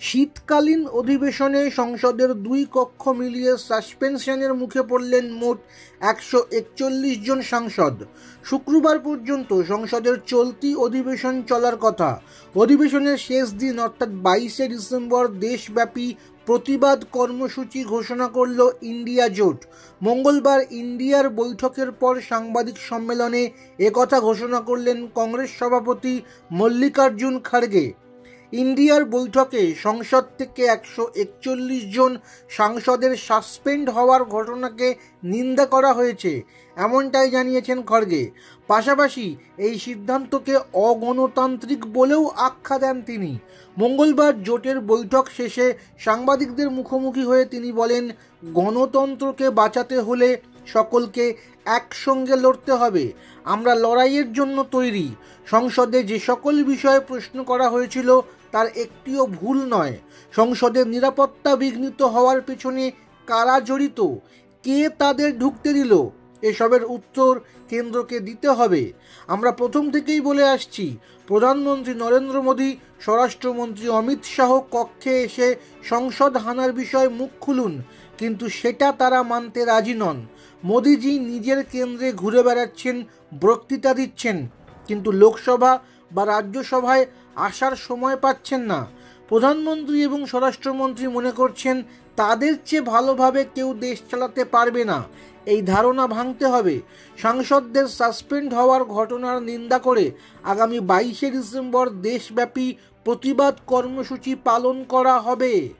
শীতকালীন অধিবেশনে সংসদের দুই কক্ষ মিলিয়ে সাসপেনশনের মুখে পড়লেন মোট একশো একচল্লিশ জন সাংসদ। শুক্রবার পর্যন্ত সংসদের চলতি অধিবেশন চলার কথা। অধিবেশনের শেষ দিন, অর্থাৎ বাইশে ডিসেম্বর, দেশব্যাপী প্রতিবাদ কর্মসূচি ঘোষণা করল ইন্ডিয়া জোট। মঙ্গলবার ইন্ডিয়ার বৈঠকের পর সাংবাদিক সম্মেলনে একথা ঘোষণা করলেন কংগ্রেস সভাপতি মল্লিকার্জুন খাড়গে। ইন্ডিয়ার বৈঠকে সংসদ থেকে একশো একচল্লিশ জন সাংসদের সাসপেন্ড হওয়ার ঘটনাকে নিন্দা করা হয়েছে, এমনটাই জানিয়েছেন খড়গে। পাশাপাশি এই সিদ্ধান্তকে অগণতান্ত্রিক বলেও আখ্যা দেন তিনি। মঙ্গলবার জোটের বৈঠক শেষে সাংবাদিকদের মুখোমুখি হয়ে তিনি বলেন, গণতন্ত্রকে বাঁচাতে হলে সকলকে একসঙ্গে লড়তে হবে। আমরা লড়াইয়ের জন্য তৈরি। সংসদে যে সকল বিষয়ে প্রশ্ন করা হয়েছিল, তার একটিও ভুল নয়। সংসদের নিরাপত্তা বিঘ্নিত হওয়ার পেছনে কারা জড়িত? কে তাদের ঢুকতে দিল? এসবের উত্তর কেন্দ্রকে দিতে হবে। আমরা প্রথম থেকেই বলে আসছি, প্রধানমন্ত্রী নরেন্দ্র মোদী, স্বরাষ্ট্রমন্ত্রী অমিত শাহ কক্ষে এসে সংসদ হানার বিষয়ে মুখ খুলুন, কিন্তু সেটা তারা মানতে রাজি নন। মোদিজি নিজের কেন্দ্রে ঘুরে বেড়াচ্ছেন, বক্তৃতা দিচ্ছেন, কিন্তু লোকসভা বা রাজ্যসভায় আসার সময় পাচ্ছেন না। প্রধানমন্ত্রী এবং স্বরাষ্ট্রমন্ত্রী মনে করছেন, তাদের চেয়ে ভালোভাবে কেউ দেশ চালাতে পারবে না। এই ধারণা ভাঙতে হবে। সাংসদদের সাসপেন্ড হওয়ার ঘটনার নিন্দা করে আগামী বাইশে ডিসেম্বর দেশব্যাপী প্রতিবাদ কর্মসূচি পালন করা হবে।